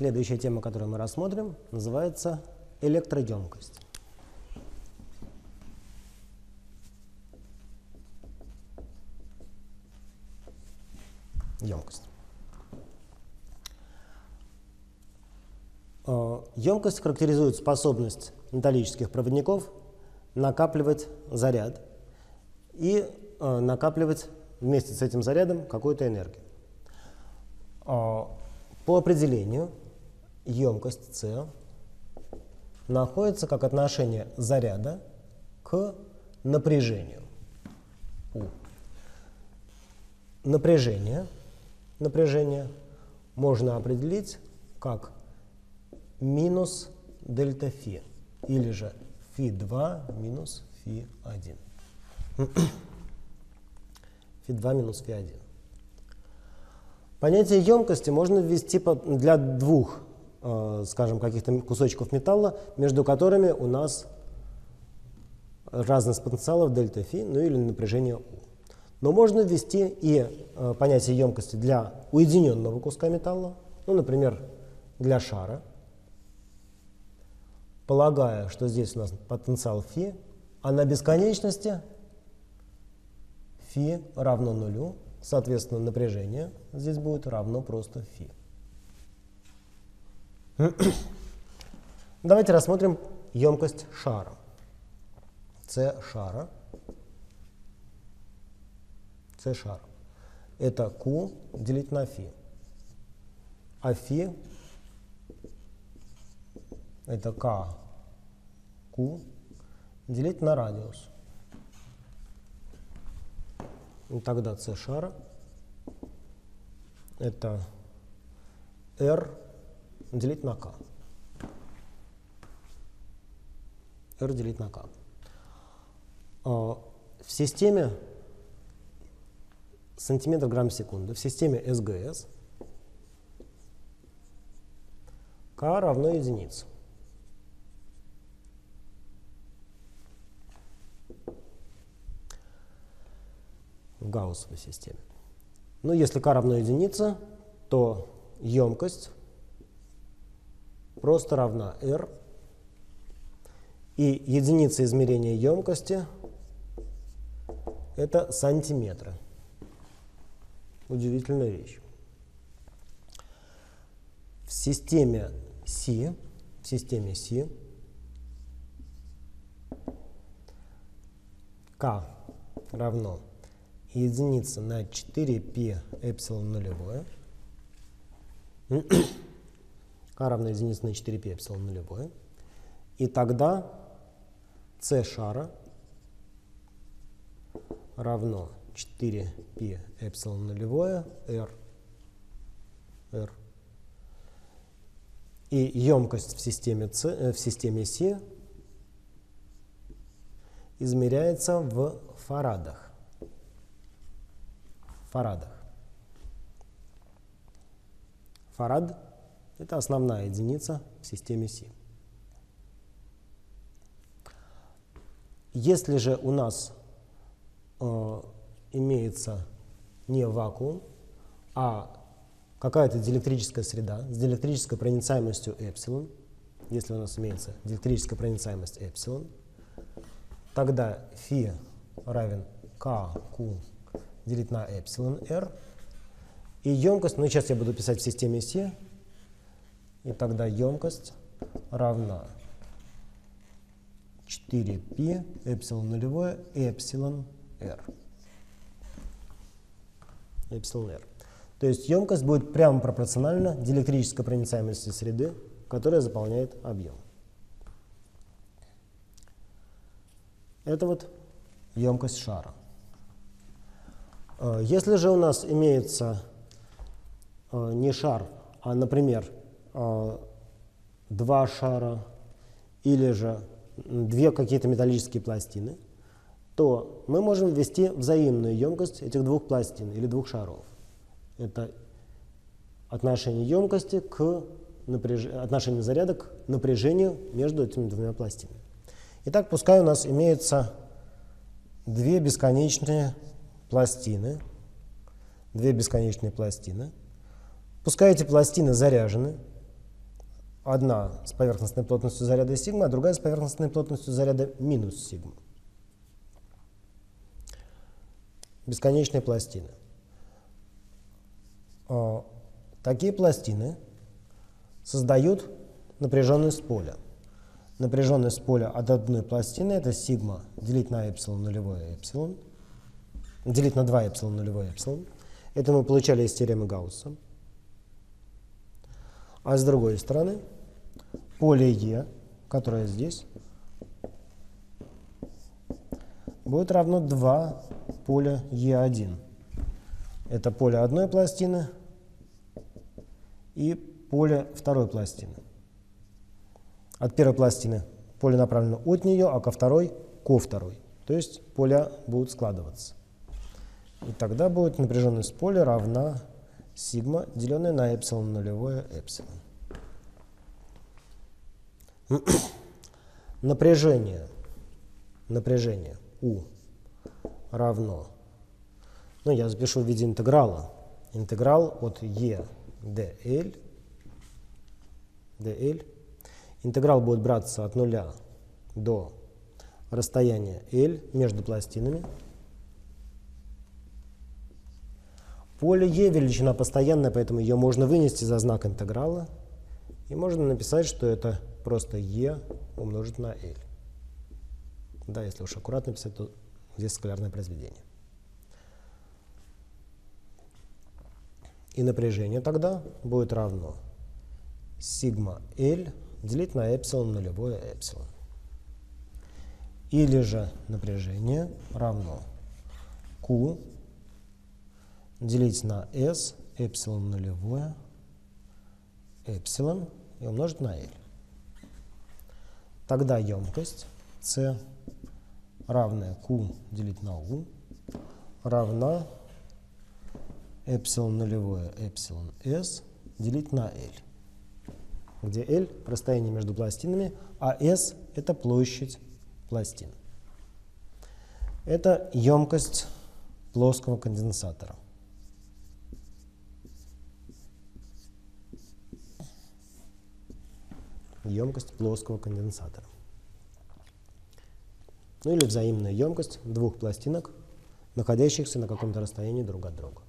Следующая тема, которую мы рассмотрим, называется электроемкость. Емкость. Емкость э, характеризует способность металлических проводников накапливать заряд и э, накапливать вместе с этим зарядом какую-то энергию. Э, по определению емкость С находится как отношение заряда к напряжению У. Напряжение, напряжение можно определить как минус дельта фи, или же фи2 минус фи1. фи2 минус фи1. Понятие емкости можно ввести для двух, скажем, каких-то кусочков металла, между которыми у нас разность потенциалов дельта фи, ну или напряжение У. Но можно ввести и э, понятие емкости для уединенного куска металла, ну, например, для шара, полагая, что здесь у нас потенциал φ, а на бесконечности φ равно нулю, соответственно, напряжение здесь будет равно просто φ. Давайте рассмотрим емкость шара. С шара. С шара. Это Q делить на φ. А φ это К Q делить на радиус. И тогда c шара это r делить на k. r делить на k. А, в системе сантиметр грамм в секунду, в системе СГС k равно единице. в гауссовой системе. Но если k равно единице, то емкость просто равна r, и единица измерения емкости – это сантиметры. Удивительная вещь. В системе Си, в системе Си, К равно единица на 4π эпсилон нулевое. а равно единице на 4π эпсилон нулевое. И тогда c шара равно 4π эпсилон нулевое r. r. И емкость в системе, C, э, в системе С измеряется в фарадах фарадах. Фарад – это основная единица в системе Си. Если же у нас э, имеется не вакуум, а какая-то диэлектрическая среда с диэлектрической проницаемостью эпсилон, если у нас имеется диэлектрическая проницаемость эпсилон, тогда φ равен kq делить на эпсилон r. И емкость, ну сейчас я буду писать в системе С, и тогда емкость равна 4π эпсилон нулевое эпсилон r. Эпсилон r. То есть емкость будет прямо пропорциональна диэлектрической проницаемости среды, которая заполняет объем. Это вот емкость шара. Э, если же у нас имеется э, не шар, а, например, два шара или же две какие-то металлические пластины, то мы можем ввести взаимную емкость этих двух пластин или двух шаров. Это отношение емкости к напряж... отношение заряда к напряжению между этими двумя пластинами. Итак, пускай у нас имеется две бесконечные пластины, две бесконечные пластины. Пускай эти пластины заряжены одна с поверхностной плотностью заряда сигма, а другая с поверхностной плотностью заряда минус сигма. Бесконечные пластины. А, такие пластины создают напряженность поля. Напряженность поля от одной пластины это сигма делить на эпсилон нулевое эпсилон, делить на 2 эпсилон нулевое эпсилон. Это мы получали из теоремы Гаусса. А с другой стороны, поле Е, которое здесь, будет равно 2 поля Е1. Это поле одной пластины и поле второй пластины. От первой пластины поле направлено от нее, а ко второй – ко второй. То есть поля будут складываться. И тогда будет напряженность поля равна сигма, деленная на эпсилон нулевое эпсилон. напряжение, напряжение U равно, ну я запишу в виде интеграла, интеграл от E dl, dl. Интеграл будет браться от нуля до расстояния L между пластинами. Поле Е величина постоянная, поэтому ее можно вынести за знак интеграла. И можно написать, что это просто Е умножить на L. Да, если уж аккуратно писать, то здесь скалярное произведение. И напряжение тогда будет равно сигма L делить на эпсилон нулевое эпсилон. Или же напряжение равно Q делить на S, эпсилон нулевое, эпсилон и умножить на L. Тогда емкость C равная Q делить на U равна эпсилон нулевое, эпсилон S делить на L, где L – расстояние между пластинами, а S – это площадь пластин. Это емкость плоского конденсатора. Емкость плоского конденсатора. Ну или взаимная емкость двух пластинок, находящихся на каком-то расстоянии друг от друга.